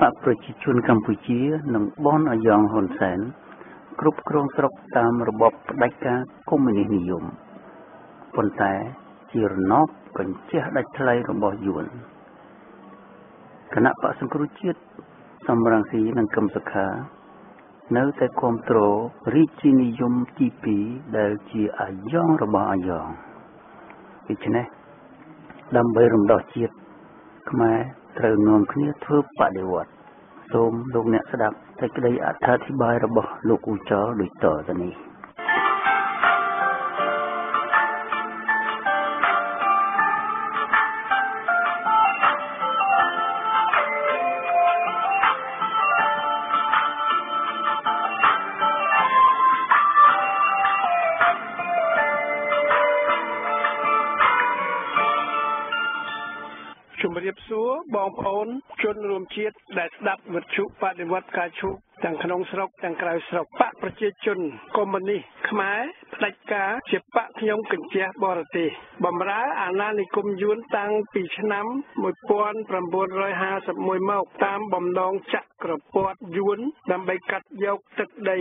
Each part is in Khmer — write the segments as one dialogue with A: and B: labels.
A: បកប្រជាជនកម្ពុជានិងបនអាយ៉ងហ៊ុនសែនគ្រប់គ្រងស្រុកតាមរបបផ្ដាច់ការកុម្មុយនីសនិយមប៉ុន្តែជារណបកញ្ជះដាច់ថ្លៃរបស់យួនគណៈបកសង្គ្រោះជាតិសំរងស៊ីនិងកឹមសុខា នៅតែគ្រប់គ្រងរាជានិយមទី2ដែលជាអាយ៉ងរបស់អាយ៉ងដូច្នេះដើម្បីរំដោះជាតិខ្មែរ ត្រូវនាំគ្នាធ្វើបដិវត្តសូមលោកអ្នកស្ដាប់សេចក្តីអត្ថាធិប្បាយរបស់លោកអ៊ូចោដូចតទៅនេះ
B: ជំរាបសួរបងប្អូន ជនរួមជាតិដែលស្ដាប់វិទ្យុបដិវត្តការឈូកទាំងក្នុងស្រុកទាំងក្រៅស្រុកបកប្រជាជនកុម្មុយនីសខ្មែរផ្ដាច់ការជាបកខ្ញុំកញ្ជះបរទេសបំរើអាណានិគមយួនតាំងពីឆ្នាំ1951មកតាមបំណងចក្រពត្តិយួនដើម្បីកាត់យកទឹកដី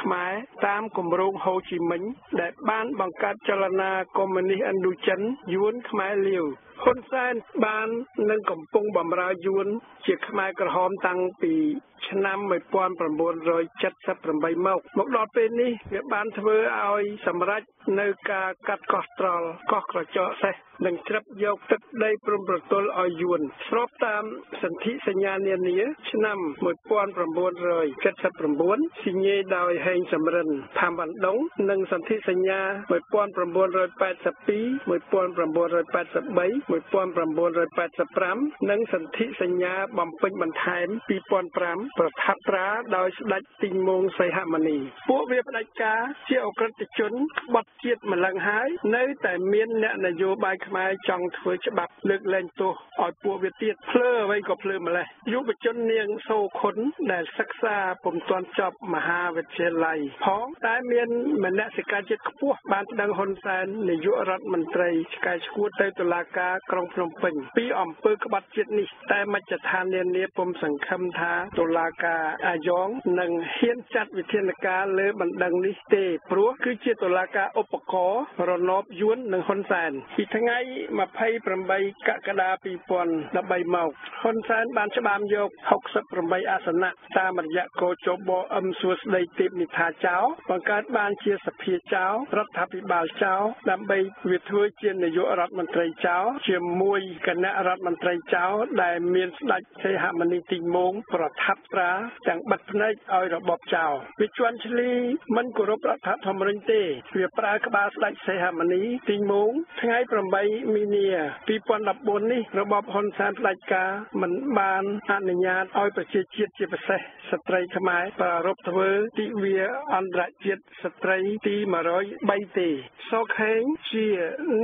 B: ខ្មែរតាមគម្រោងហូជីមិញ ដែលបានបង្កើតចលនាកុម្មុយនីសឥណ្ឌូចិនយួនខ្មែរលាវ ហ៊ុនសែនបាននឹងកំពុងបំរើយួន ជាខ្មែរក្រហមតាំងពីឆ្នាំ1978មកមកដល់ពេលនេះវាបានធ្វើឲ្យសម្រេចនៅការកាត់កោះត្រល់កោះក្រចកសេះ និងច្រឹបយកទឹកដីព្រំប្រទល់ឲ្យយួន ស្របតាមសន្ធិសញ្ញានានា ឆ្នាំ1979ស៊ីញេដោយហេងសំរិនផាំវ៉ាន់ដុងនិងសន្ធិសញ្ញា1982 1983 1985និងសន្ធិសញ្ញាបំពេញបន្ថែម2005ប្រថាប់ត្រាដោយស្ដេចទីងមងសីហមុនី ពួកវាផ្ដាច់ការជាអក្រិតជនក្បត់ជាតិម្លឹងហើយនៅតែមានអ្នកនយោបាយខ្មែរចង់ធ្វើច្បាប់លើកលែងទោសឲ្យពួកវាទៀតភ្លើអ្វីក៏ភ្លើម្លេះយុវជននាងសូខុនដែលសិក្សាពុំទាន់ចប់មហាវិទ្យាល័យផងតែមានមនសិការជាតិខ្ពស់បានប្តឹងហ៊ុនសែននាយករដ្ឋមន្ត្រីឆ្កែឈួតទៅតុលាការក្រុងភ្នំពេញពីអំពើក្បត់ជាតិនេះតែមជ្ឈដ្ឋាននានាពុំសង្ឃឹមថាតុលាការអាយ៉ងនឹងហ៊ានចាត់វិធានការលើបណ្ដឹងនេះទេព្រោះគឺជាតុលាការឧបករណ៍រណបយួននិងហ៊ុនសែនពីថ្ងៃ28កក្កដា2013មកហ៊ុនសែនបានច្បាមយក68អាសនៈតាមរយៈកោជបអឹមសួស្ដីទេពនិថាចៅបង្កើតបានជាសភាចៅរដ្ឋាភិបាលចៅដើម្បីវាធ្វើជានាយករដ្ឋមន្ត្រីចៅជាមួយគណៈរដ្ឋមន្ត្រីចៅដែលមានស្ដេចសីហមុនីទីងមងប្រថាប់ត្រាទាំងបិទភ្នែកឲ្យរបបចៅវាជន់ឈ្លីមិនគោរពរដ្ឋធម្មនុញ្ញទេវាប្រើក្បាលស្ដេចសីហមុនីទីងមងថ្ងៃ8មីនា2014នេះរបបហ៊ុនសែនផ្ដាច់ការមិនបានអនុញ្ញាតឲ្យប្រជាជាតិជាពិសេសស្ត្រីខ្មែរប្រារព្ធធ្វើទិវាអន្តរជាតិស្ត្រីទី103ទេសោខេងជា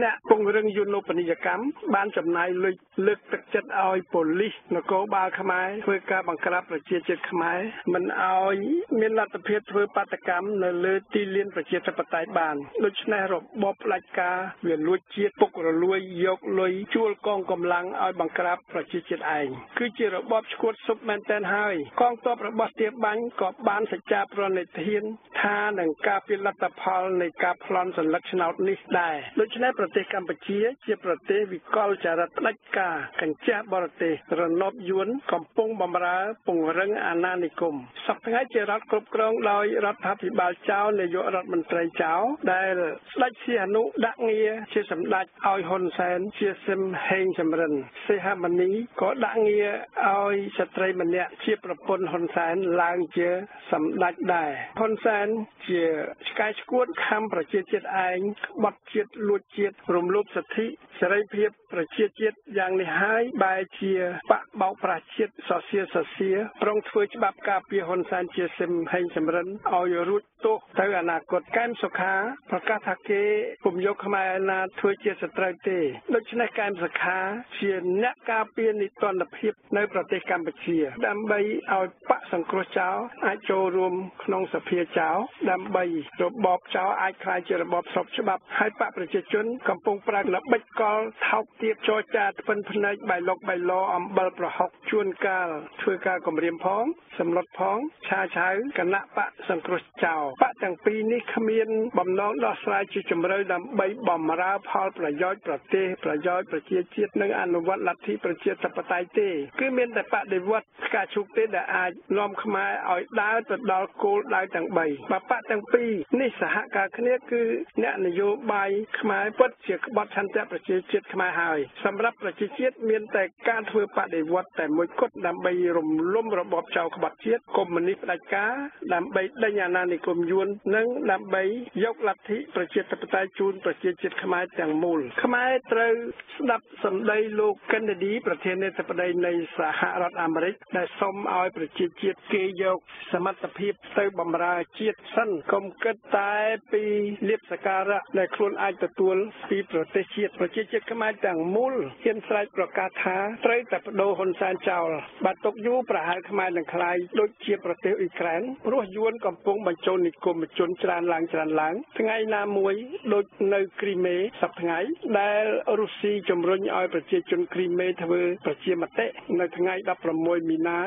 B: អ្នកពង្រឹងយុទ្ធនីយកម្មបានចំណាយលុយលើកទឹកចិត្តឲ្យប៉ូលីសនគរបាលខ្មែរធ្វើការបង្ក្រាបប្រជាជាតិខ្មែរមិនឲ្យមានលទ្ធភាពធ្វើបាតកម្មនៅលើទីលានប្រជាធិបតេយ្យបានដូច្នេះរបបផ្ដាច់ការវាលួចជាតិពុករលួចយកលុយជួលកងកម្លាំងឲ្យបង្ក្រាបប្រជាជាតិឯងគឺជារបបឈួតស៊ុបមែនតែនហើយកងទ័ពរបស់ទាបាញ់ក៏បានសច្ចាប្រណិធានថានឹងការពីលទ្ធផលនៃការប្លន់សន្លឹកឆ្នោតនេះដែរដូច្នេះប្រទេសកម្ពុជាជាប្រទេសវិកលចរិតផ្ដាច់ការកញ្ចះបរទេសរណបយួនកំពុងបំរើពង្រឹងអាណានិគមសប្តាហ៍ជារដ្ឋគ្រប់គ្រងដោយរដ្ឋាភិបាលចៅនាយករដ្ឋមន្ត្រីចៅដែលស្ដេចសីហនុដាក់ងារជាសម្ដេចឲ្យហ៊ុនសែនជាសឹមហេងសំរិនសីហមុនីក៏ដាក់ងារឲ្យស្ត្រីម្នាក់ជាប្រពន្ធហ៊ុនសែនឡើងជាសម្ដេចដែរហ៊ុនសែនជាឆ្កែឆ្កួតខំប្រជាជាតិឯងក្បត់ជាតិលួចជាតិរំលោភសិទ្ធិសេរីភាពប្រជាជាតិយ៉ាងនេះហើយបែរជាបកបោកប្រាស់ជាតិសសៀសសៀប្រងធ្វើច្បាប់ការពារហ៊ុនសែនជាសឹមហេងសំរិនឲ្យរួចទោសទៅអនាគតកែមសុខាប្រកាសថាគេពុំយកខ្មែរណាធ្វើជាសត្រូវទេដូច្នេះកែមសុខាជាអ្នកការពារនីតិរដ្ឋភាពនៅប្រទេសកម្ពុជា ដើម្បីឲ្យបកសង្គ្រោះចោលអាចចូលរួមក្នុងសភាចោលដើម្បីរបបចោលអាចក្លាយជារបបស្របច្បាប់ហើយបកប្រជាជនកំពុងប្រើល្បិចកលថោកទាបចរចាថ្ពិនភ្នែកបៃលុកបៃលអំបិលប្រហុកជួនកាលធ្វើការគម្រាមផងសម្លុតផងឆាឆៅគណៈបកសង្គ្រោះចោលបកទាំងពីរនេះគ្មានបំណងដោះស្រាយជាជំរឿដើម្បីបំរើផលប្រយោជន៍ប្រទេសប្រយោជន៍ប្រជាជាតិនិងអនុវត្តលទ្ធិប្រជាធិបតេយ្យទេគឺមានតែបដិវត្តផ្កាឈូកទេដែលអាចនាំខ្មែរឲ្យដើរទៅដល់គោលដៅទាំង3បើបកទាំងពីរនេះសហការគ្នាគឺអ្នកនយោបាយខ្មែរពិតជាក្បត់ឆន្ទៈប្រជាជាតិខ្មែរហើយសម្រាប់ប្រជាជាតិមានតែការធ្វើបដិវត្តតែមួយគត់ដើម្បីរំលំរបបចៅក្បត់ជាតិកុម្មុយនីសផ្ដាច់ការដើម្បីដេញអាណានិគមយួននិងដើម្បីយកលទ្ធិប្រជាធិបតេយ្យជូនប្រជាជាតិខ្មែរទាំងមូលខ្មែរត្រូវស្ដាប់សម្ដីលោក Kennedy ប្រធានាធិបតីនៃសហរដ្ឋអាមេរិកដែលសុំឲ្យប្រជាជាតិគេយកសមត្ថភាពទៅបម្រើជាតិសិនកុំគិតតែពីលៀបសការៈដែលខ្លួនអាចទទួលពីប្រទេសជាតិប្រជាជាតិខ្មែរទាំងមូលហ៊ានស្រែកប្រកាសថាត្រូវតែបដូរហ៊ុនសែនចោលបើទុកយូរប្រហែលខ្មែរនឹងខ្លាយដូចជាប្រទេសអ៊ុយក្រែនព្រោះយួនកំពុងបញ្ចូលនិគមជនច្រើនឡើងច្រើនឡើងថ្ងៃណាមួយដូចនៅគ្រីមេសប្តាហ៍ថ្ងៃដែលរុស្ស៊ីជំរុញឲ្យប្រជាជនគ្រីមេធ្វើប្រជាមតិនៅថ្ងៃ16មីនា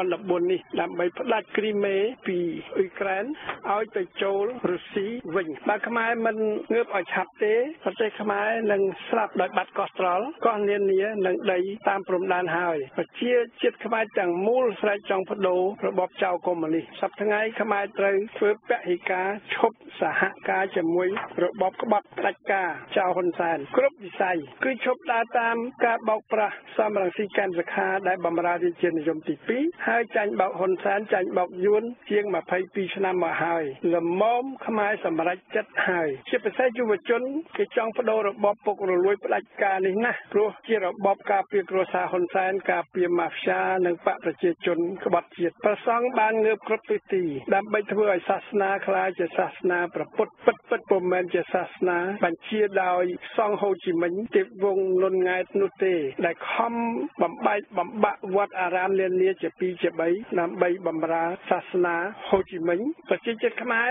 B: 2014នេះដើម្បីផ្ដាច់គ្រីមេពីអ៊ុយក្រែនឲ្យទៅចូលរុស្ស៊ីវិញបើខ្មែរមិនងើបឲ្យឆាប់ទេប្រទេសខ្មែរនឹងស្លាប់ដោយបាត់កោះត្រល់កោះនានានឹងដីតាមព្រំដែនហើយប្រជាជាតិខ្មែរទាំងមូលស្រែកចង់បដូររបបចៅកុម្មុយនីសសប្តាហ៍ថ្ងៃខ្មែរត្រូវធ្វើពហិការឈប់សហការជាមួយរបបក្បត់ផ្ដាច់ការចៅហ៊ុនសែនគ្រប់វិស័យគឺឈប់ដើរតាមការបោកប្រាស់សំរងស៊ីកាន់សខាដែលបំរើរាជានិយមទី2ហើយចាញ់បោកហ៊ុនសែនចាញ់បោកយួនជាង22ឆ្នាំមកហើយលំមខ្មែរសម្រេចចិត្តហើយជាពិសេសយុវជនគេចង់បដូររបបពុករលួយផ្ដាច់ការនេះណាស់ព្រោះជារបបការពារគ្រួសារហ៊ុនសែនការពារម៉ាហ្វ្យានិងបកប្រជាជនក្បត់ជាតិប្រសង់បានងើបគ្រប់ទិសទីដើម្បីធ្វើឲ្យសាសនាក្លាយជាសាសនាប្រពុតពិតពិតពុំមែនជាសាសនា បញ្ជាដោយសង្ឃហូជីមិញទេពវងលន់ង៉ែតនោះទេ ដែលខំបំបែកបំបាក់វត្តអារាមនានាជា2ជា3ដើម្បីបំរើសាសនាហូជីមិញប្រជាជាតិខ្មែរ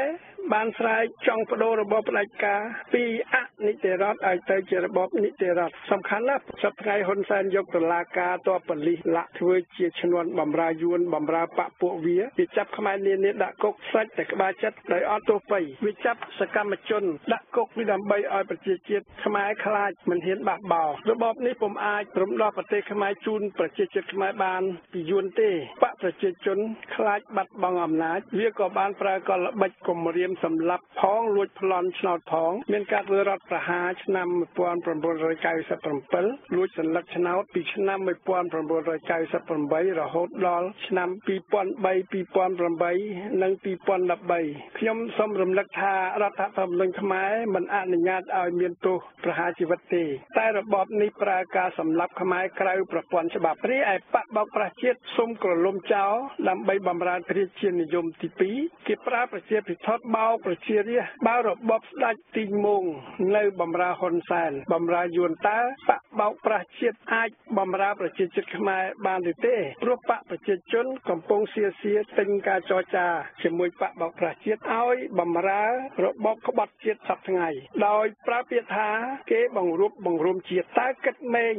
B: បានស្រែកចង់បដូររបបផ្ដាច់ការពីអនិតិរដ្ឋឲ្យទៅជារបបនិតិរដ្ឋសំខាន់ណាស់សប្តាហ៍ហ៊ុនសែនយកតុលាការតបប៉ូលីសលាក់ធ្វើជាឈ្នន់បំរើយួនបំរើបពពួកវាវាចាប់ខ្មែរនានាដាក់គុកសាច់តែក្បាលចិត្តដោយអត់ទោសពៃវាចាប់សកម្មជន ដាក់គុកវាដើម្បីឲ្យប្រជាជាតិខ្មែរខ្លាចមិនហ៊ានបះបោរបបនេះពុំអាចរំដោះប្រទេសខ្មែរជូនប្រជាជាតិខ្មែរបានពីយួនទេបកប្រជាជន ខ្លាចបាត់បង់អំណាច វាក៏បានប្រើកលល្បិចគម្រាមសម្លាប់ផងលួចប្លន់ឆ្នោតផង មានការធ្វើរដ្ឋប្រហារឆ្នាំ1997លួចសន្លឹកឆ្នោតពីឆ្នាំ1998រហូតដល់ឆ្នាំ2003 2008និង2013ខ្ញុំសូមរំលឹកថារដ្ឋធម្មនុញ្ញខ្មែរមិនអនុញ្ញាតឲ្យមានទោសប្រហារជីវិតទេតែរបបនេះប្រើការសម្លាប់ខ្មែរក្រៅប្រព័ន្ធច្បាប់រីឯបកបោកប្រជាជាតិសុំក្រលុំចោលដើម្បីបំរើរាជានិយមទី2គេប្រើប្រជាពិធបោកប្រជារាស្ត្របើរបបស្ដេចទីងមុងនៅបំរើហ៊ុនសែនបំរើយួនតើបកបោកប្រជាជាតិអាចបំរើប្រជាជាតិខ្មែរបានឬទេព្រោះបកប្រជាជនកំពុងសៀសៀទិញការចរចាជាមួយបកបោកប្រជាជាតិឲ្យបំរើរបបក្បត់ជាតិសពថ្ងៃដោយប្រើពាក្យថាគេបង្រួបបង្រួមជាតិតើគិតមែង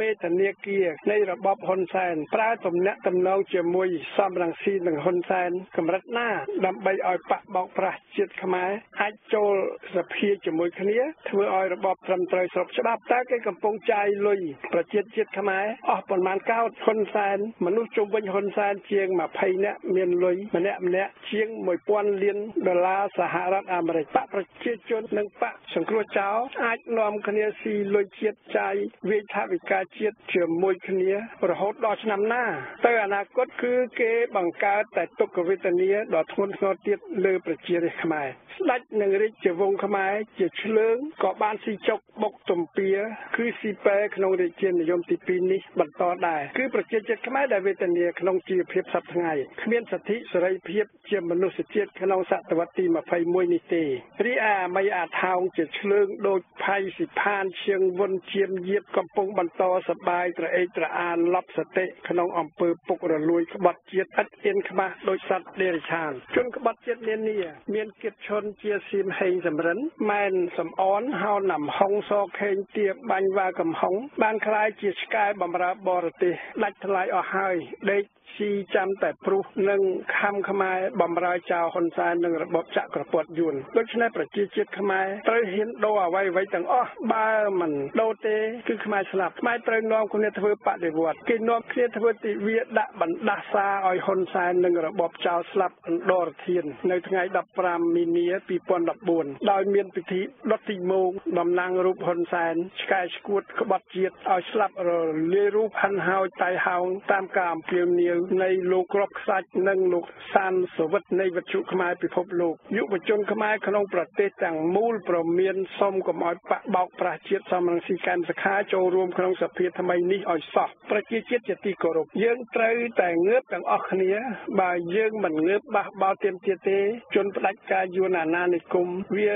B: មេធនាគារនៃរបបហ៊ុនសែនប្រើទំនាក់ទំនងជាមួយសំរងស៊ីនិងហ៊ុនសែនកម្រិតណាដើម្បីឲ្យបកបោកប្រជាជាតិខ្មែរអាចចូលសភាជាមួយគ្នាធ្វើឲ្យរបបត្រឹមត្រូវស្របច្បាប់តើគេកំពុងចាយលុយប្រជាជាតិខ្មែរអស់ប្រមាណកោតហ៊ុនសែនមនុស្សជុំវិញហ៊ុនសែនជាង20នាក់មានលុយម្នាក់ម្នាក់ជាង1000លានដុល្លារសហរដ្ឋអាមេរិកបកប្រជាជននិងបកសង្គ្រោះចោលអាចនាំគ្នាស៊ីលុយជាតិចាយវិថាវិការជាតិជាមួយគ្នារហូតដល់ឆ្នាំណាទៅអនាគតគឺគេបង្កើតតែទុក្ខវេទនាដ៏ធ្ងន់ធ្ងរទៀតលើប្រជារាស្ត្រខ្មែរស្ដេចនិងរាជវង្សខ្មែរជាឆ្លើងក៏បានស៊ីចុកបុកទំពាគឺស៊ីប៉ែក្នុងរាជានិយមទី2នេះបន្តដែរគឺប្រជាជាតិខ្មែរដែលវេទនាក្នុងជីវភាពសប្តាហ៍ថ្ងៃគ្មានសិទ្ធិសេរីភាពជាមនុស្សជាតិក្នុងសតវត្សទី21នេះទេរីឯអាមីអាថោងជាឆ្លើងដូចផៃសិផានឈៀងវុនជាមយាបកំពុងបន្តសបាយត្រអេកត្រអានលប់សតិក្នុងអំពើពុករលួយមួយក្បត់ជាតិឥតអៀនខ្មាស់ដោយសត្វដេរិឆានជនក្បត់ជាតិនានាមានគិតឈុនជាសៀមហេងសំរិនម៉ែនសំអនហៅណាំហុងសខេងទៀបបាញ់វ៉ាកំហុងបានคล้ายជាឆ្កែបំរើបរទេសដាច់ថ្លៃអស់ហើយដេក ស៊ីចាំតែព្រុសនិងខំខ្មែរបំរើចៅហ៊ុនសែននិងរបបចក្រពត្តិយួនដូច្នេះប្រជាជាតិខ្មែរត្រូវហ៊ានដូរអ្វីអ្វីទាំងអស់បើមិនដូរទេគឺខ្មែរស្លាប់ខ្មែរត្រូវនាំគ្នាធ្វើបដិវត្តគេនាំគ្នាធ្វើទិវាដាក់បណ្ដាសាឲ្យហ៊ុនសែននិងរបបចៅស្លាប់អណ្ដរធាននៅថ្ងៃ15មីនា2014ដោយមានពិធីដុតទីមោងតំណាងរូបហ៊ុនសែនឆ្កែឆ្កួតក្បត់ជាតិឲ្យស្លាប់រលាយរូបហិនហោចតៃហោងតាមការអំពាវនាវនៃលោកក្របខ្សាច់និងលោកសានសវិតនៃវិទ្យុខ្មែរពិភពលោកយុវជនខ្មែរក្នុងប្រទេសទាំងមូលប្រមានសូមកុំឲ្យបាក់បោកប្រាស់ជាតិសំរងស៊ីកាន់សខាចូលរួមក្នុងសភាថ្មីនេះឲ្យសោះប្រជាជាតិជាទីគោរពយើងត្រូវតែងើបទាំងអស់គ្នា បើយើងមិនងើបបះបោទៀមទៀតទេជនផ្ដាច់ការយួនអាណានិគមវា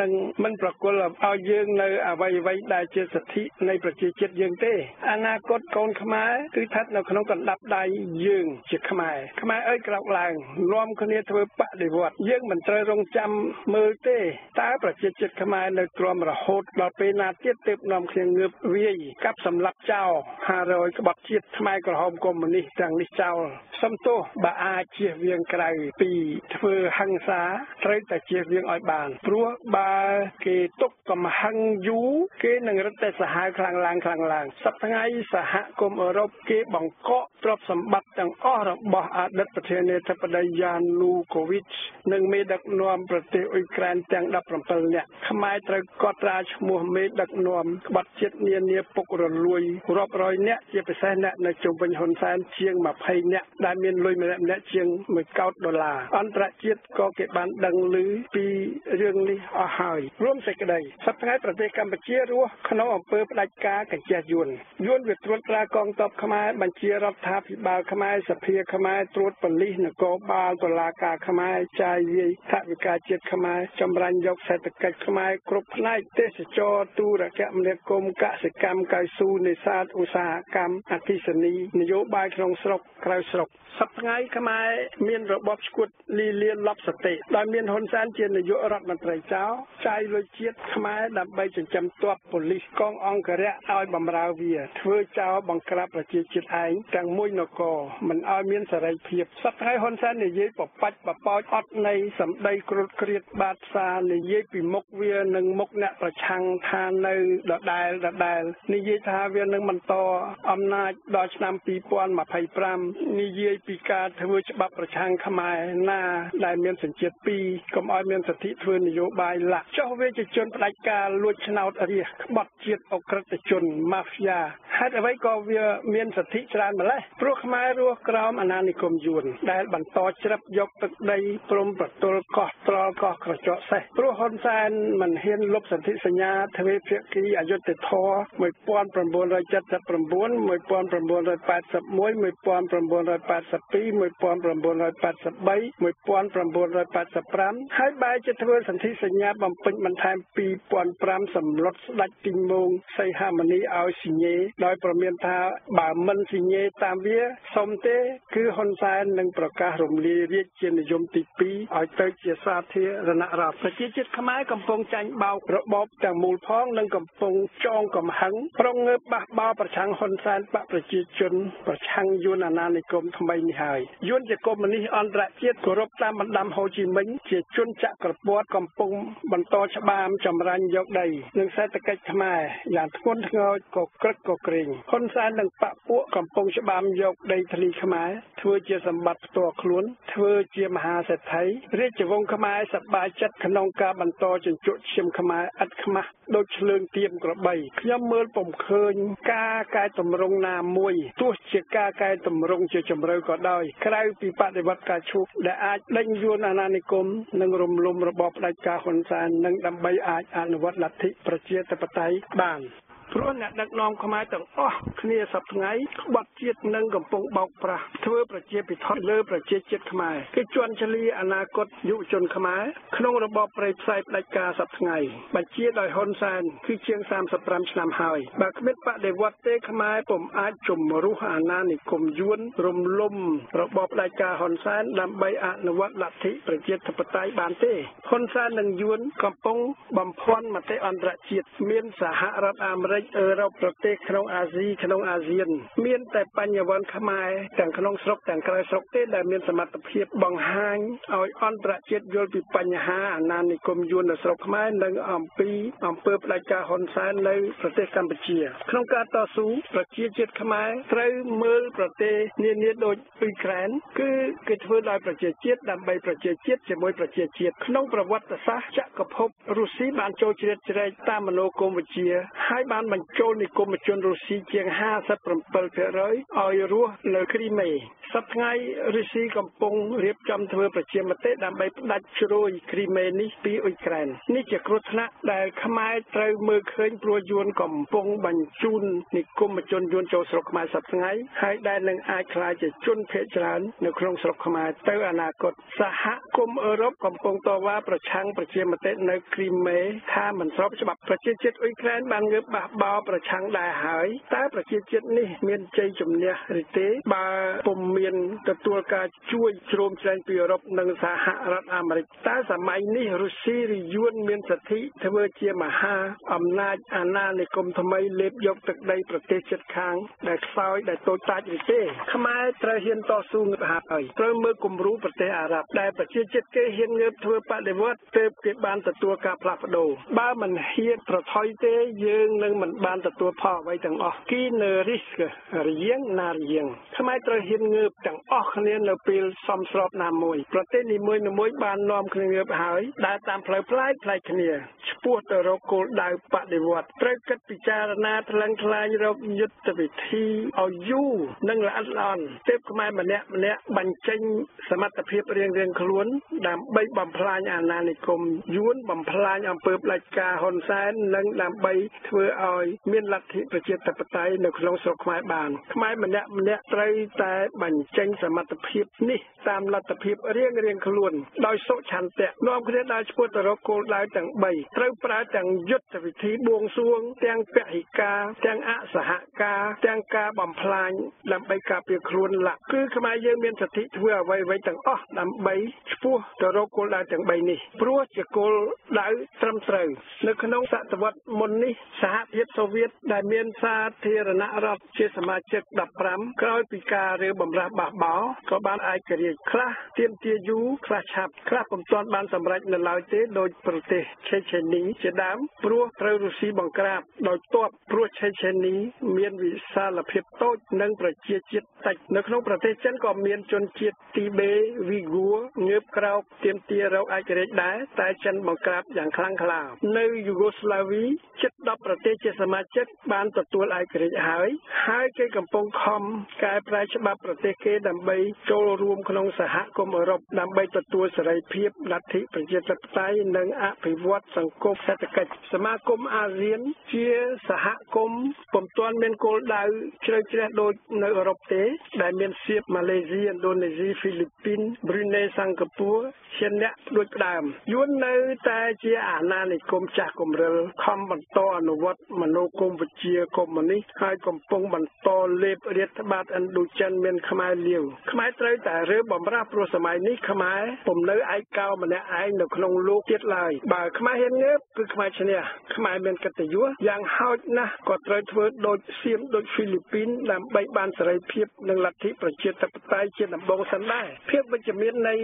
B: នឹងមិនប្រគល់ឲ្យយើងនៅអ្វីអ្វីដែលជាសិទ្ធិនៃប្រជាជាតិយើងទេ អនាគតកូនខ្មែរគឺស្ថិតនៅក្នុងកណ្ដាប់ដៃយើងជាខ្មែរខ្មែរអើយក្រោកឡើងនាំគ្នាធ្វើបដិវត្តយើងមិនត្រូវរងចាំមើលទេតើប្រជាជាតិខ្មែរនៅទ្រាំរហូតដល់ពេលណាទៀតទើបនាំគ្នាងើបវាយកាប់សម្លាប់ចោល500ក្បត់ជាតិខ្មែរក្រហមកុម្មុយនីសទាំងនេះចោលសំទោសបើអាចជៀសវាងក្រៅពីធ្វើហិង្សាត្រូវតែជៀសវាងឲ្យបានព្រោះបើគេទុកកំហឹងយូរគេនឹងរឹតតែសាហាវខ្លាំងឡើងខ្លាំងឡើងសប្តាហ៍សហគមន៍អឺរ៉ុបគេបង្កក់ទ្រព្យសម្បត្តិទាំងអស់របស់អតីតប្រធានាធិបតីយ៉ានលូកូវីចនិងមេដឹកនាំប្រទេសអ៊ុយក្រែនទាំង17នាក់ខ្មែរត្រូវកត់ត្រាឈ្មោះមេដឹកនាំក្បត់ជាតិនានាពុករលួយរាប់រយនាក់ជាពិសេសអ្នកនៅជុំវិញហ៊ុនសែនជាង20នាក់ដែលមានលុយម្នាក់ម្នាក់ជាង1កោតដុល្លារអន្តរជាតិក៏គេបានដឹងឮពីរឿងនេះអស់ហើយរួមសេចក្តីសប្តាហ៍ប្រទេសកម្ពុជារស់ក្នុងអំពើផ្ដាច់ការកញ្ចេះយួនយួនវាត្រួតត្រាកងទ័ពខ្មែរបញ្ជារដ្ឋាភិបាលខ្មែរសភាខ្មែរត្រួតប៉ូលីសនគរបាលតុលាការខ្មែរចាយវាយថវិកាជាតិខ្មែរចម្រាញ់យកសេដ្ឋកិច្ចខ្មែរគ្រប់ផ្នែកទេសចរទូរគមនាគមន៍កសិកម្មកៅស៊ូនេសាទឧស្សាហកម្មអគិសនីនយោបាយក្នុងស្រុកក្រៅស្រុក សប្តាហ៍ខ្មែរមានរបបឈួតលីលាលប់សតិដោយមានហ៊ុនសែនជានាយករដ្ឋមន្ត្រីចៅចាយលុយជាតិខ្មែរដើម្បីចិញ្ចឹមទ័ពប៉ូលីសកងអង្គរៈឲ្យបម្រើវា ធ្វើចោលបង្ក្រាបប្រជាជាតិឯងទាំងមួយនគរមិនឲ្យមានសេរីភាពសប្តាហ៍ហ៊ុនសែននិយាយបបាច់បបោចអត់នៃសម្ដីគ្រុតគ្រៀតបាតសានិយាយពីមុខវានឹងមុខអ្នកប្រឆាំងថានៅដដែលដដែលនិយាយថាវានឹងបន្តអំណាចដល់ឆ្នាំ2025និយាយពីការធ្វើច្បាប់ប្រឆាំងខ្មែរណាដែលមានសញ្ជាតិ2កុំឲ្យមានសិទ្ធិធ្វើនយោបាយលាក់ចុះវាជាជនផ្ដាច់ការលួចឆ្នោតរាជក្បត់ជាតិអក្រិតជនម៉ាហ្វ្យាហេតុអ្វីក៏វាមានសិទ្ធិច្រើនម្ល៉េះព្រោះខ្មែររស់ក្រោមអាណានិគមយួនដែលបន្តច្រឹបយកទឹកដីព្រំប្រទល់កោះត្រល់កោះក្រចកសេះព្រោះហ៊ុនសែនមិនហ៊ានលុបសន្ធិសញ្ញាទ្វេភាគីអយុធធរ1979 1981 1982 1983 1985ហើយបែរជាធ្វើសន្ធិសញ្ញាបំពេញបន្ថែម2005សម្លុតស្ដេចទីងមងសីហមុនីឲ្យស៊ីញេដោយប្រមានថាបើមិនស៊ីញេតាមវាសុំទេគឺហ៊ុនសែននឹងប្រកាសរំលាយរាជជានិយមទី2ឲ្យទៅជាសាធារណរដ្ឋប្រជាជាតិខ្មែរកំពុងចាញ់បោករបបទាំងមូលផងនិងកំពុងចងកំហឹងប្រងើបបះបោប្រឆាំងហ៊ុនសែនបកប្រជាជន ប្រឆាំងយួនអាណានិគមថ្មីនេះហើយយួនជាកុម្មុយនីសអន្តរជាតិគោរពតាមបណ្ដាំហូជីមិញជាជនចក្រពត្តិកំពុងបន្តច្បាមចម្រាញ់យកដីនិងសេដ្ឋកិច្ចខ្មែរយ៉ាងធ្ងន់ធ្ងរក៏ក្រឹកក៏ក្រែងហ៊ុនសែននិងបពពួកកំពុងច្បាមយកដីធ្លីខ្មែរ ធ្វើជាសម្បត្តិផ្ទាល់ខ្លួន ធ្វើជាមហាសេដ្ឋីរាជវង្សខ្មែរសប្បាយចិត្តក្នុងការបន្តជញ្ជក់ឈាមខ្មែរឥតខ្មាស់ដូចឆ្លើងទៀមក្របីខ្ញុំមើលពុំឃើញការកែតម្រង់ណាមួយទោះជាការកែតម្រង់ជាជំរឿក៏ដោយក្រៅពីបដិវត្តការឈូកដែលអាចដេញយួនអាណានិគមនិងរំលំរបបផ្ដាច់ការហ៊ុនសែននិងដើម្បីអាចអនុវត្តលទ្ធិប្រជាធិបតេយ្យបាន ព្រោះអ្នកដឹកនាំខ្មែរទាំងអស់គ្នាសប្តាហ៍ក្បត់ជាតិនិងកំពុងបោកប្រាស់ធ្វើប្រជាពិធលើប្រជាជាតិខ្មែរគេជន់ជលីអនាគតយុវជនខ្មែរក្នុងរបបប្រៃផ្សាយផ្ដាច់ការសប្តាហ៍បញ្ជាដោយហ៊ុនសែនគឺជាង35ឆ្នាំហើយបើគ្មានបដិវត្តទេខ្មែរពុំអាចជំរុះអាណានិគមយួនរំលំរបបផ្ដាច់ការហ៊ុនសែនដើម្បីអនុវត្តលទ្ធិប្រជាធិបតេយ្យបានទេហ៊ុនសែននិងយួនកំពុងបំភាន់មតិអន្តរជាតិមានសហរដ្ឋអាមេរិកអឺរ៉ុបប្រទេសក្នុងអាស៊ីក្នុងអាស៊ាន មានតែបញ្ញវន្តខ្មែរទាំងក្នុងស្រុកទាំងក្រៅស្រុកទេដែលមានសមត្ថភាពបង្ហាញឲ្យអន្តរជាតិយល់ពីបញ្ហាអាណានិគមយួននៅស្រុកខ្មែរនិងអំពីអំពើផ្ដាច់ការហ៊ុនសែននៅប្រទេសកម្ពុជា ក្នុងការតស៊ូប្រជាជាតិខ្មែរត្រូវមើលប្រទេសនានាដូចអ៊ុយក្រែនគឺគេធ្វើដោយប្រជាជាតិដើម្បីប្រជាជាតិជាមួយប្រជាជាតិក្នុងប្រវត្តិសាស្ត្រចក្រភពរុស្ស៊ីបានចូលជ្រៀតជ្រែកតាមមនោគមវិជ្ជាហើយបានបញ្ចូលនិគមជនរុស្ស៊ីជាង57%ឲ្យរស់នៅគ្រីមេសប្តាហ៍រុស្ស៊ីកំពុងរៀបចំធ្វើប្រជាមតិដើម្បីផ្ដាច់ជ្រួយគ្រីមេនេះពីអ៊ុយក្រែននេះជាគ្រោះថ្នាក់ដែលខ្មែរត្រូវមើលឃើញព្រោះយួនកំពុងបញ្ជូននិគមជនយួនចូលស្រុកខ្មែរសប្តាហ៍ហើយដែលនឹងអាចក្លាយជាជនភ័យច្រើននៅក្នុងស្រុកខ្មែរទៅអនាគតសហគមន៍អឺរ៉ុបកំពុងតវ៉ាប្រឆាំងប្រជាមតិនៅគ្រីមេថាមិនស្របច្បាប់ប្រជាជាតិអ៊ុយក្រែនបានងើបបះបោប្រឆាំងដែរហើយតើប្រជាជាតិនេះមានជ័យជំនះឬទេបើពុំមានទទួលការជួយជ្រោមជ្រែងពីអឺរ៉ុបនិងសហរដ្ឋអាមេរិកតើសម័យនេះរុស្ស៊ីឬយួនមានសិទ្ធិធ្វើជាមហាអំណាចអាណានិគមថ្មីលេបយកទឹកដីប្រទេសជិតខាង ដែលខ្សោយដែលតូចតាចឬទេខ្មែរត្រូវហ៊ានតស៊ូងើបហើយត្រូវមើលគំរូប្រទេសអារ៉ាប់ដែលប្រជាជាតិគេហ៊ានងើបធ្វើបដិវត្តទើបគេបានទទួលការផ្លាស់ប្ដូរបើមិនហ៊ានប្រថុយទេយើងនឹងមិនបានទទួលផលអ្វីទាំងអស់គីនរិសរៀងណារៀងខ្មែរត្រូវហ៊ានងើបទាំងអស់គ្នានៅពេលសំស្របណាមួយប្រទេសនីមួយៗបាននាំគ្នាងើបហើយដើរតាមផ្លូវប្លែកប្លែកគ្នាឆ្ពោះទៅរកគោលដៅបដិវត្តត្រូវគិតពិចារណាថ្លឹងថ្លែងរកយុទ្ធវិធីឲ្យយូរនិងល្អិតល្អន់ទើបខ្មែរម្នាក់ម្នាក់បញ្ចេញសមត្ថភាពរៀងរៀងខ្លួន ដើម្បីបំផ្លាញអាណានិគមយួនបំផ្លាញអំពើផ្ដាច់ការហ៊ុនសែននិងដើម្បីធ្វើឲ្យមានលទ្ធិប្រជាធិបតេយ្យនៅក្នុងស្រុកខ្មែរបានខ្មែរម្នាក់ម្នាក់ត្រូវតែបញ្ចេញសមត្ថភាពនេះតាមលទ្ធភាពរៀងរៀងខ្លួនដោយសុឆន្ទៈនាំគ្នាដើរឆ្ពោះទៅរកគោលដៅទាំង3ត្រូវប្រើទាំងយុទ្ធវិធីបួងសួង ទាំងពហិការទាំងអសហការទាំងការបំផ្លាញដើម្បីការពារខ្លួនឡាក់គឺខ្មែរយើងមានសិទ្ធិធ្វើអ្វីអ្វីទាំងអស់ដើម្បីឆ្ពោះទៅរកគោលដៅទាំង3នេះព្រោះជាគោលដៅត្រឹមត្រូវនៅក្នុងសតវត្សមុននេះសហភាពសូវៀតដែលមានសាធារណរដ្ឋជាសមាជិក15ក្រោយពីការរើបំរាស់បះបោក៏បានឯករាជ្យខ្លះទៀមទាយូរខ្លះឆាប់ខ្លះពុំទាន់បានសម្រេចនៅឡើយទេដោយប្រទេសឆេឆេនីជាដើមព្រោះត្រូវរុស្ស៊ីបង្ក្រាបដោយទ័ពព្រោះឆេឆេនី មានវិសាលភាពតូចនិងប្រជាជាតិតិចនៅក្នុងប្រទេសចិនក៏មានជនជាតិទីបេវីហ្គួងើបក្រោកទៀមទារកឯករាជ្យដែរតែចិនបង្ក្រាបយ៉ាងខ្លាំងក្លានៅយូហ្គោស្លាវីជិត10ប្រទេសជាសមាជិកបានទទួលឯករាជ្យហើយ ហើយគេកំពុងខំកែប្រែច្បាប់ប្រទេសគេដើម្បីចូលរួមក្នុងសហគមន៍អឺរ៉ុបដើម្បីទទួលសេរីភាពលទ្ធិប្រជាធិបតេយ្យនិងអភិវឌ្ឍសង្គមសេដ្ឋកិច្ចសមាគមអាស៊ានជាសហគមន៍ពុំទាន់មានគោលដៅជ្រៅជ្រះដូចនៅអឺរ៉ុបទេ ដែលមានសៀបម៉ាឡេស៊ីឥណ្ឌូនេស៊ីហ្វីលីពីនប្រ៊ុយណេសិង្ហបុរីជាអ្នកដូចផ្ដើមយួននៅតែជាអាណានិគមចាស់គំរិលខំបន្តអនុវត្តមនោគមវិជ្ជាកុម្មុយនីសហើយកំពុងបន្តលេបរាតត្បាតឥណ្ឌូចិនមានខ្មែរលាវខ្មែរត្រូវតែរើបំរាស់ព្រោះសម័យនេះខ្មែរពុំនៅឯកោម្នាក់ឯងនៅក្នុងលោកទៀតឡើយបើខ្មែរហ៊ានងើបគឺខ្មែរឈ្នះខ្មែរមានកិត្តិយសយ៉ាងហោចណាស់ក៏ត្រូវធ្វើដូចសៀមដូចហ្វីលីពីនដើម្បីបានសេរីភាពនិងលទ្ធិប្រជាធិបតេយ្យជាដំបូងសិនដែរភាពវិជ្ជមាននៃ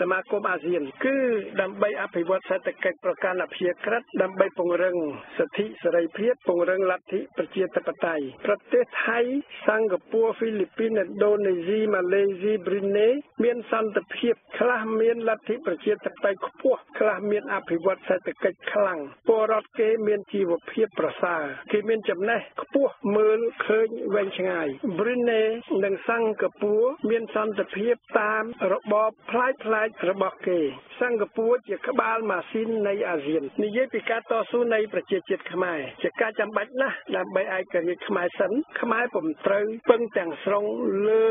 B: សមាគមអាស៊ាន គឺដើម្បីអភិវឌ្ឍសេដ្ឋកិច្ចប្រកាន់អភិក្រិតដើម្បីពង្រឹងសិទ្ធិសេរីភាពពង្រឹងលទ្ធិប្រជាធិបតេយ្យប្រទេសថៃសិង្ហបុរីហ្វីលីពីនឥណ្ឌូនេស៊ីម៉ាឡេស៊ីប្រ៊ុយណេមានសន្តិភាពខ្លះមានលទ្ធិប្រជាធិបតេយ្យខ្ពស់ខ្លះមានអភិវឌ្ឍសេដ្ឋកិច្ចខ្លាំងពលរដ្ឋគេមានជីវភាពប្រសើរគេមានចំណេះខ្ពស់មើលឃើញវែងឆ្ងាយប្រ៊ុយណេនិងសិង្ហបុរីមានសន្តិភាពតាមរបបផ្លាយផ្លាយរបស់គេសសិង្ហបុរីជាក្បាលម៉ាស៊ីននៃអាស៊ាននិយាយពីការតស៊ូនៃប្រជាជាតិខ្មែរជាការចាំបាច់ណាស់ដើម្បីឯករាជ្យខ្មែរសិនខ្មែរពុំត្រូវពឹងទាំងស្រុងលើ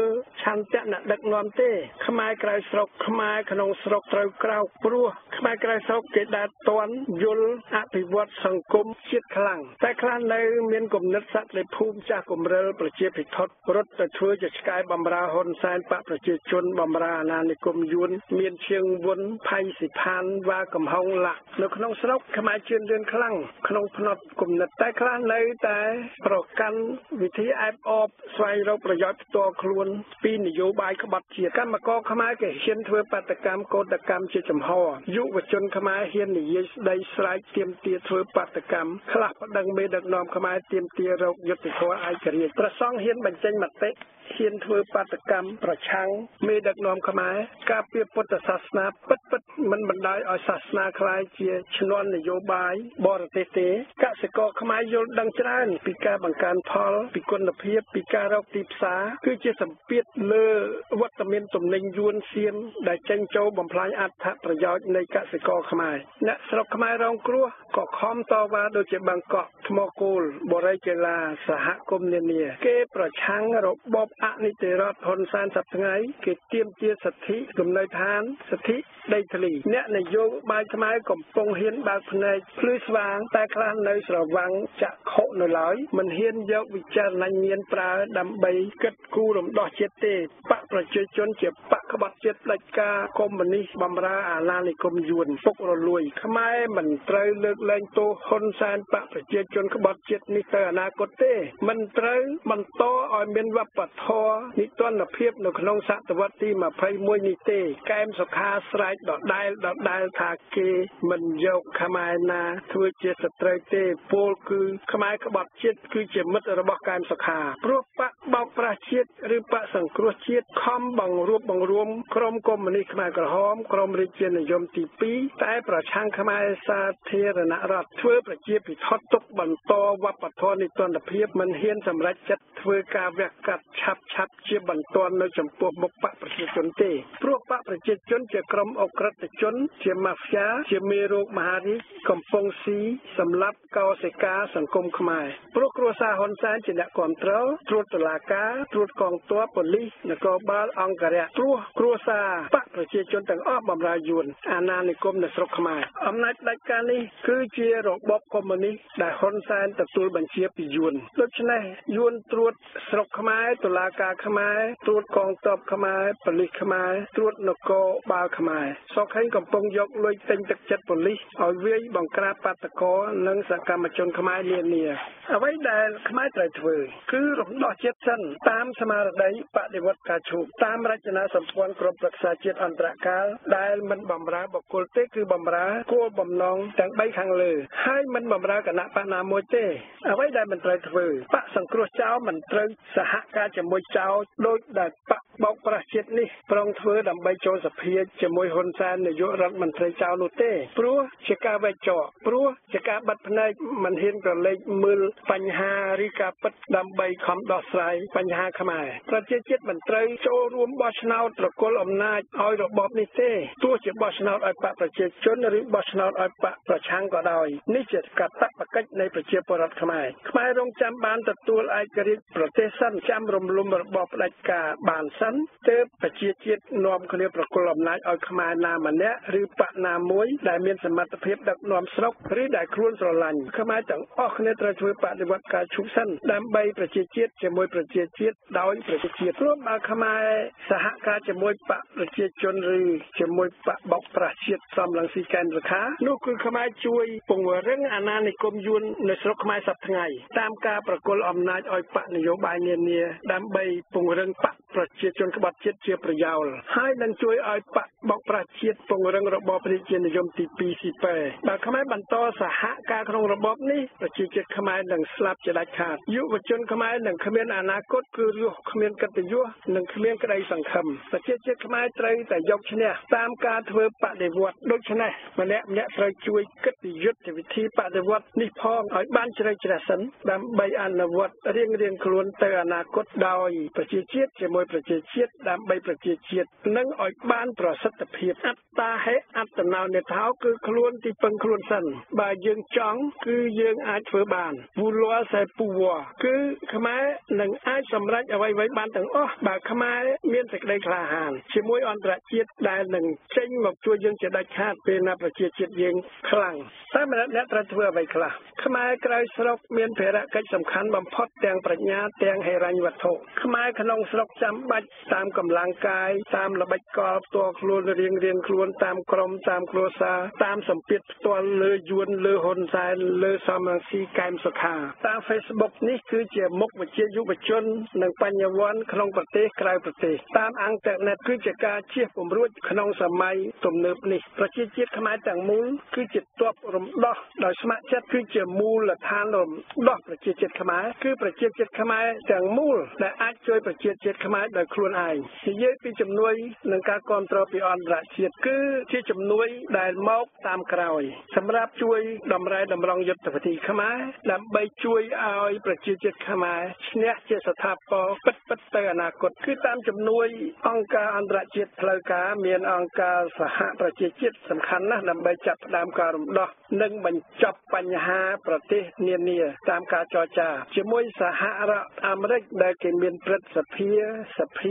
B: ឆន្ទៈអ្នកដឹកនាំទេខ្មែរក្រៅស្រុកខ្មែរក្នុងស្រុកត្រូវក្រោកព្រោះខ្មែរក្រៅស្រុកគេដើរតន់យល់អភិវឌ្ឍសង្គមជាតិខ្លាំងតែខ្លះនៅ មានគំនិតសក្តិភូមិចាស់គំរិលប្រជាភិថុតរត់ទៅធ្វើជាឆ្កែបំរើហ៊ុនសែនបកប្រជាជនបំរើអាណានិគមយួនមានឈៀងវុនផៃសិផានវ៉ាកំហុងឡាក់នៅក្នុងស្រុកខ្មែរជឿនលឿនខ្លាំងក្នុងផ្នត់គំនិតតែខ្លះនៅតែប្រកាន់វិធីអែបអបស្វែងរកប្រយោជន៍ផ្ទាល់ខ្លួន ពីនយោបាយក្បត់ជាតិកម្មករខ្មែរគេហ៊ានធ្វើបាតកម្មកោតកម្មជាចំហយុវជនខ្មែរហ៊ាននិយាយស្ដីស្រែកទាមទារធ្វើបាតកម្មខ្លះប្តឹងមេដឹកនាំខ្មែរទាមទាររកយុត្តិធម៌ឯករាជ្យព្រះសង្ឃហ៊ានបញ្ចេញមតិ ហ៊ានធ្វើបាតកម្មប្រឆាំងមេដឹកនាំខ្មែរការពារពុទ្ធសាសនាពិតពិតមិនបណ្ដោយឲ្យសាសនាคล้ายជាឈ្នន់នយោបាយបរទេសទេកសិករខ្មែរយល់ដឹងច្រើនពីការបង្កើនផលពីគុណភាពពីការរកទីផ្សារគឺជាសម្ពាធលើវត្ត មានទំនិញយួនសៀមដែលចេញចូលបំផ្លាញអត្ថប្រយោជន៍នៃកសិករខ្មែរអ្នកស្រុកខ្មែររងគ្រោះក៏ខំតវ៉ាដូចជាបាងកកថ្មគោលបរិយាកាសហគមន៍នានាគេប្រឆាំងរបបអនិច្ចរដ្ឋហ៊ុនសែនសប្តាហ៍គេទាមទារសិទ្ធិលំនៅឋានសិទ្ធិដីធ្លីអ្នកនយោបាយខ្មែរកំពុងហ៊ានបើកភ្នែកភ្លឺស្វាងតែខ្លះនៅស្រវាំងចក្ខុនៅឡើយមិនហ៊ានយកវិចារណញ្ញាណប្រើដើម្បីគិតគូររំដោះជាតិទេបកប្រជាជនជាបកក្បត់ជាតិផ្ដាច់ការកុម្មុយនីសបំរើអាណានិគមយួនពុករលួយខ្មែរមិនត្រូវលើកលែងទោសហ៊ុនសែនបកប្រជាជនក្បត់ជាតិនេះទៅអនាគតទេមិនត្រូវបន្តឲ្យមានវប្បធម៌និទានភាពនៅក្នុងសតវត្សទី21នេះទេ កែមសុខាស្រែកដដែលដដែលថាគេមិនយកខ្មែរណាធ្វើជាសត្រូវទេពលគឺខ្មែរក្បត់ជាតិគឺជាមិត្តរបស់កែមសុខាព្រោះបកបោកប្រាស់ជាតិឬបកសង្គ្រោះជាតិខំបង្រួបបង្រួមក្រុមកុម្មុយនីសខ្មែរក្រហមក្រុមរាជានិយមទី2តែប្រឆាំងខ្មែរសាធារណរដ្ឋធ្វើប្រជាពិធដ្ឋទុកបន្តវប្បធម៌និទានភាពមិនហ៊ានសម្រេចចិត្ត ធ្វើការវះកាត់ឆាប់ឆាប់ជាបន្ទាន់នៅចំពោះមុខបកប្រជាជនទេព្រោះបកប្រជាជនជាក្រុមអក្រិតជន ជាម៉ាហ្វយ៉ាជាមេរោគមហារីកកំពុងស៊ីសម្រាប់កោសិកាសង្គមខ្មែរព្រោះគ្រួសារហ៊ុនសែនជាអ្នកគ្រប់គ្រងត្រួតតុលាការត្រួតកងទ័ពប៉ូលីសនគរបាលអង្គរៈព្រោះគ្រួសារបកប្រជាជនទាំងអស់បម្រើយួនអាណានិគមនៅស្រុកខ្មែរអំណាចផ្ដាច់ការនេះគឺជារបបកុម្មុយនីសដែលហ៊ុនសែនទទួលបញ្ជាពីយួនដូច្នេះយួនត្រួតស្រុកខ្មែរតុលាការខ្មែរត្រួតកងទ័ពខ្មែរប៉ូលីសខ្មែរត្រួតនគរបាលខ្មែរសុកហេងកំពុងយកលុយទិញទឹកចិត្តប៉ូលីសឲ្យវាយបង្ក្រាបបាតកោនិងសកម្មជនខ្មែរនានាអ្វីដែលខ្មែរត្រូវធ្វើ គឺរំដោះជាតិសិនតាមស្មារតីបដិវត្តការឈូកតាមរចនាសម្ព័ន្ធក្រុមប្រឹក្សាជាតិអន្តរកាលដែលមិនបំរើបុគ្គលទេគឺបំរើគោលបំណងទាំង3ខាងលើហើយមិនបំរើគណៈបកណាមួយទេអ្វីដែលមិនត្រូវធ្វើបកសង្គ្រោះចោលមិនត្រូវសហការជាមួយចោលដោយដែលបក បោកប្រាស់ជាតិនេះប្រងធ្វើដើម្បីចូលសភាជាមួយហ៊ុនសែននាយករដ្ឋមន្ត្រីចៅនោះទេព្រោះជាការវេចចោព្រោះជាការបិទភ្នែកមិនហ៊ានប្រឡេកមើលបញ្ហាឬការពិតដើម្បីខំដោះស្រាយបញ្ហាខ្មែរប្រជាជាតិមិនត្រូវចូលរួមបោះឆ្នោតប្រគល់អំណាចឲ្យរបបនេះទេទោះជាបោះឆ្នោតឲ្យបកប្រជាជនឬបោះឆ្នោតឲ្យបកប្រឆាំងក៏ដោយនេះជាកាតព្វកិច្ចនៃប្រជាពលរដ្ឋខ្មែរខ្មែររងចាំបានទទួលឯករាជ្យប្រទេសសិនចាំរំលំរបបផ្ដាច់ការបានសិនទើបប្រជាជាតិនាំគ្នាប្រគល់អំណាចឲ្យខ្មែរណាម្នាក់ឬបកណាមួយដែលមានសមត្ថភាពដឹកនាំស្រុកឬដែលខ្លួនស្រឡាញ់ខ្មែរទាំងអស់គ្នាត្រូវធ្វើបដិវត្តការឈូកសិនដើម្បីប្រជាជាតិជាមួយប្រជាជាតិដោយប្រជាជាតិព្រមបើខ្មែរសហការជាមួយបកប្រជាជនឬជាមួយបកបោកប្រាស់ជាតិសំឡងស៊ីកែនរខានោះគឺខ្មែរជួយពង្រឹងអាណានិគមយួននៅស្រុកខ្មែរសប្តាហ៍ថ្ងៃតាមការប្រគល់អំណាចឲ្យបកនយោបាយនានាដើម្បីពង្រឹងបកប្រជាជនក្បត់ជាតិជាប្រយោលហើយនឹងជួយឲ្យបកបោកប្រាស់ជាតិពង្រឹងរបបប្រជានិយមទី2ស៊ីប៉ែបើខ្មែរបន្តសហការក្នុងរបបនេះប្រជាជាតិខ្មែរនឹងស្លាប់ជាដាច់ខាតយុវជនខ្មែរនឹងគ្មានអនាគតគឺរស់គ្មានកិត្តិយសនិងគ្មានក្តីសង្ឃឹមប្រជាជាតិខ្មែរត្រូវតែយកឈ្នះតាមការធ្វើបដិវត្តដូច្នេះម្នាក់ម្នាក់ត្រូវជួយគិតពីយុទ្ធវិធីបដិវត្តនេះផងឲ្យបានជ្រៅជ្រះសិនដើម្បីអនុវត្តរៀងរៀងខ្លួនទៅអនាគតដោយប្រជាជាតិជាមួយប្រជាជាតិដើម្បីប្រជាជាតិនិងឲ្យបានប្រសិទ្ធភាពអត្តាហេអត្តណោនេថោគឺខ្លួនទីពឹងខ្លួនសិនបើយើងចង់គឺយើងអាចធ្វើបានវូល័សែពូវគឺខ្មែរនឹងអាចសម្រេចអ្វីៗបានទាំងអស់បើខ្មែរមានសេចក្តីក្លាហានជាមួយអន្តរជាតិដែលនឹងចេញមកជួយយើងជាដាច់ខាតពេលណាប្រជាជាតិយើងខ្លាំងតែម្នាក់អ្នកត្រូវធ្វើអ្វីខ្លះខ្មែរក្រៅស្រុកមានភារកិច្ចសំខាន់បំផុតទាំងប្រាជ្ញាទាំងហិរញ្ញវត្ថុខ្មែរក្នុងស្រុកចាំបាច់តាមកម្លាំងកាយតាមល្បិចកលផ្ទាល់ខ្លួនរៀងរៀងខ្លួនតាមក្រុមតាមគ្រួសារតាមសម្ពាធផ្ទាល់លើយួនលើហ៊ុនសែនលើសំរងស៊ីកែមសុខាតាម Facebook នេះគឺជាមុខវិជ្ជាយុវជន និងបញ្ញវន្តក្នុងប្រទេសក្រៅប្រទេសតាមអ៊ីនធឺណិតគឺជាការជៀសពំរួចក្នុងសម័យទំនើបនេះប្រជាជាតិខ្មែរទាំងមូលគឺជាទ័ពរំដោះដោយស្ម័គ្រចិត្តគឺជាមូលដ្ឋានរំដោះប្រជាជាតិខ្មែរគឺប្រជាជាតិខ្មែរទាំងមូលដែលអាចជួយប្រជាជាតិខ្មែរដោយខ្លួនឯងនិយាយពីជំនួយនិងការគ្រប់គ្រងពីអន្តរជាតិគឺជាជំនួយដែលមកតាមក្រោយ សម្រាប់ជួយដំរែតម្រង់យុទ្ធវិធីខ្មែរដើម្បីជួយឲ្យប្រជាជាតិខ្មែរឈ្នះជាស្ថាពរពិតពិតទៅអនាគតគឺតាមជំនួយ អង្គការអន្តរជាតិផ្លូវការមានអង្គការសហប្រជាជាតិសំខាន់ណាស់ដើម្បីចាប់ផ្ដើមការរំដោះនិងបញ្ចប់បញ្ហាប្រទេសនានាតាមការចរចា ជាមួយសហរដ្ឋអាមេរិកដែលគេមានព្រឹទ្ធសភាសភា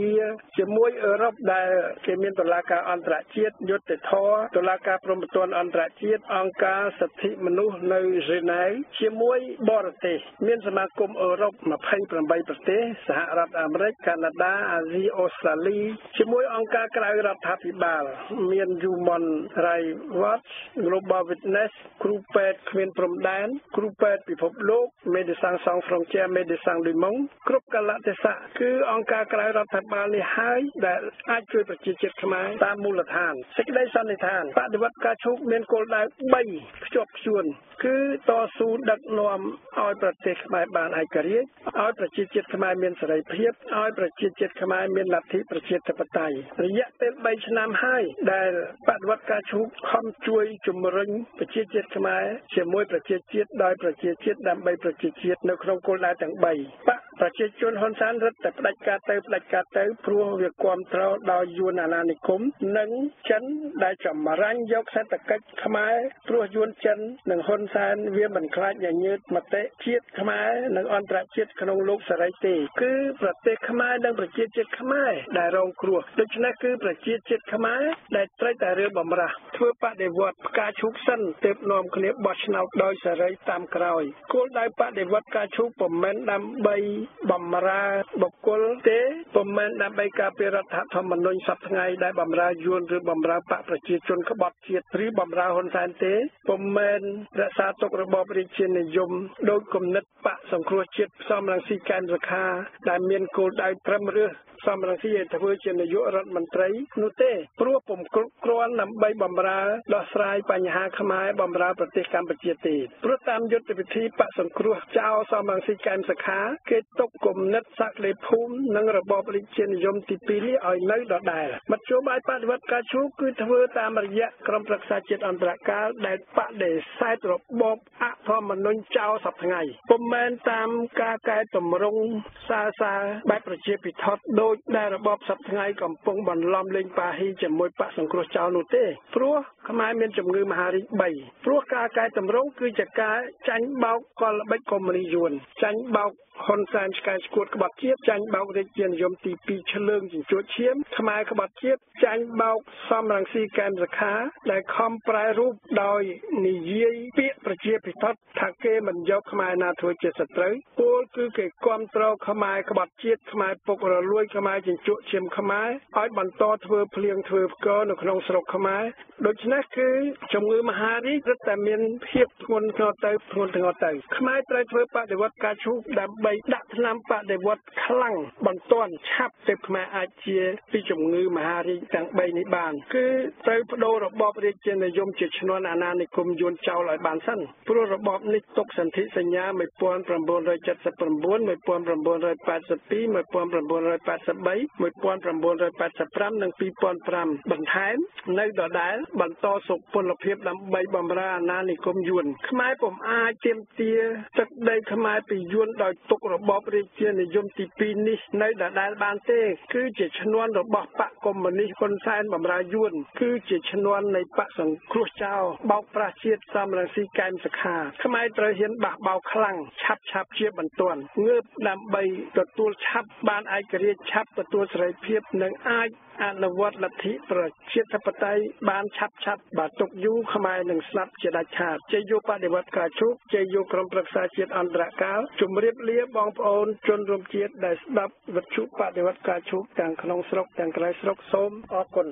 B: ជាមួយអឺរ៉ុបដែលគេមានតុលាការអន្តរជាតិយុត្តិធម៌តុលាការព្រហ្មទណ្ឌអន្តរជាតិអង្គការសិទ្ធិមនុស្សនៅហ្សឺណែវជាមួយបរទេសមានសមាគមអឺរ៉ុប28ប្រទេសសហរដ្ឋអាមេរិកកាណាដាអាស៊ីអូស្ត្រាលីជាមួយអង្គការក្រៅរដ្ឋាភិបាល មាន Human Rights Watch Global Witness គ្រូពេទ្យគ្មានព្រំដែនគ្រូពេទ្យពិភពលោក Médecins Sans Frontières Médecins du Monde គ្រប់កលៈទេសៈគឺអង្គការក្រៅរដ្ឋាភិបាលនេះហើយដែលអាចជួយប្រជាជាតិខ្មែរតាមមូលដ្ឋានសេចក្តីសន្និដ្ឋានបដិវត្តការឈូកមានគោលដៅ3ភ្ជាប់ខ្ជួនគឺតស៊ូដឹកនាំឲ្យប្រទេសខ្មែរបានឯករាជ្យឲ្យប្រជាជាតិខ្មែរមានសេរីភាពឲ្យប្រជាជាតិខ្មែរមានលទ្ធិប្រជាធិបតេយ្យរយៈពេល3ឆ្នាំហើយដែលបដិវត្តការឈូកខំជួយជំរុញប្រជាជាតិខ្មែរជាមួយប្រជាជាតិដោយប្រជាជាតិដើម្បីប្រជាជាតិនៅក្នុងគោលដៅទាំង3បក ប្រជាជនហ៊ុនសែនរឹតតែផ្ដាច់ការទៅផ្ដាច់ការទៅព្រោះវាគ្រប់គ្រងដោយយួនអាណានិគមនិងចិនដែលចម្រាញ់យកសេដ្ឋកិច្ចខ្មែរព្រោះយួនចិននិងហ៊ុនសែនវាមិនខ្លាចញញើតមតិជាតិខ្មែរនិងអន្តរជាតិក្នុងលោកសេរីទេគឺប្រទេសខ្មែរនិងប្រជាជាតិខ្មែរដែលរងគ្រោះដូច្នេះគឺប្រជាជាតិខ្មែរដែលត្រូវតែរើបំរាស់ធ្វើបដិវត្តផ្កាឈូកសិនទើបនាំគ្នាបោះឆ្នោតដោយសេរីតាមក្រោយគោលដៅបដិវត្តផ្កាឈូកពុំមែនដើម្បីបំរើបុគ្គលទេពុំមែនដើម្បីការពាររដ្ឋធម្មនុញ្ញសប្ថ្ងៃដែលបំរើយួនឬបំរើបកប្រជាជនក្បត់ជាតិឬបំរើហ៊ុនសែនទេពុំមែនរក្សាទុករបបរាជានិយមដោយគំនិតបកសង្គ្រោះជាតិផ្សំរងស៊ីកែនរខាដែលមានគោលដៅត្រឹមរើស សំរងស៊ីឲ្យធ្វើជានាយករដ្ឋមន្ត្រីនោះទេព្រោះពុំគ្រប់គ្រាន់ដើម្បីបំរើដោះស្រាយបញ្ហាខ្មែរបំរើប្រទេសកម្ពុជាទេព្រោះតាមយុទ្ធវិធីបកសង្គ្រោះចៅសំរងស៊ីកែមសខាគេទុកគំនិតសក្តិភូមិនិងរបបរាជានិយមទី2នេះឲ្យនៅដដែលមធ្យោបាយបដិវត្តការឈូគឺធ្វើតាមរយៈក្រមប្រឹក្សាជាតិអន្តរកាលដែលបដិសេធរបបអធម្មនុញ្ញចៅសប្ថ្ងៃពុំមែនតាមការកែតម្រង់សាសាបែបប្រជាពិធដ្ឋដោយដែលរបបសប្ថ្ងៃកំពុងបន្លំលេងប៉ាហ៊ីជាមួយបកសង្គ្រោះចៅនោះទេព្រោះខ្មែរមានជំងឺមហារីក3ព្រោះការកែតម្រង់គឺជាការចាញ់បោកកលល្បិចកុម្មុយនីយួនចាញ់បោក ហ៊ុនសែនឆ្កែស្គួតក្បត់ជាតិចាញ់បោករាជានិយមទី2ឆ្លើងជញ្ជក់ឈាមខ្មែរក្បត់ជាតិចាញ់បោកសំរងស៊ីកែមសខាដែលខំប្រែរូបដោយនិយាយពាក្យប្រជាពិធថាគេមិនយកខ្មែរណាធ្វើជាសត្រូវពលគឺគេគ្រប់គ្រងខ្មែរក្បត់ជាតិខ្មែរពុករលួយខ្មែរជញ្ជក់ឈាមខ្មែរឲ្យបន្តធ្វើភ្លៀងធ្វើផ្គរនៅក្នុងស្រុកខ្មែរដូច្នេះគឺជំងឺមហារីករឹតតែមានភាពធ្ងន់ធ្ងរទៅធ្ងន់ធ្ងរទៅខ្មែរត្រូវធ្វើបដិវត្តការឈូកដើម្បីដាក់ថ្នាំបដិវត្តខ្លាំងបន្ទាន់ឆាប់ទៅខ្មែរអាចជាពីជំងឺមហារីកទាំង3នេះបាន គឺត្រូវបដូររបបរាជានិយមជាឈ្នន់អាណានិគមយួនចោលឲ្យបានសិនព្រោះរបបនេះទុកសន្ធិសញ្ញា1979 1982 1983 1985និង2005បន្ថែមនៅដដែលបន្តសុពលភាពដើម្បីបំរើអាណានិគមយួនខ្មែរពុំអាចទាមទារទឹកដីខ្មែរពីយួនដោយទុករបបរាជានិយមទី2នេះនៅដដែលបានទេ គឺជាឈ្នន់របស់បកកុម្មុយនីសហ៊ុនសែនបំរើយួន គឺជាឈ្នន់នៃបកសង្គ្រោះចោលបោកប្រាស់ជាតិសំរងស៊ីកែមសខាខ្មែរត្រូវហ៊ានបះបោខ្លាំងឆាប់ឆាប់ជាបន្ទាន់ងើបដើម្បីទទួលឆាប់បានឯករាជ្យឆាប់ទទួលសេរីភាពនិងអាច អនុវត្តលទ្ធិប្រជាធិបតេយ្យបានឆាប់ឆាប់បើទុកយូរខ្មែរនឹងស្លាប់ជាដាច់ខាតជ័យយោបដិវត្តការជោគជ័យយោក្រុមប្រឹក្សាជាតិអន្តរកាលជំរាបលាបងប្អូនជនរួមជាតិដែលស្ដាប់វិទ្យុបដិវត្តការជោគទាំងក្នុងស្រុកទាំងក្រៅស្រុកសូមអរគុណ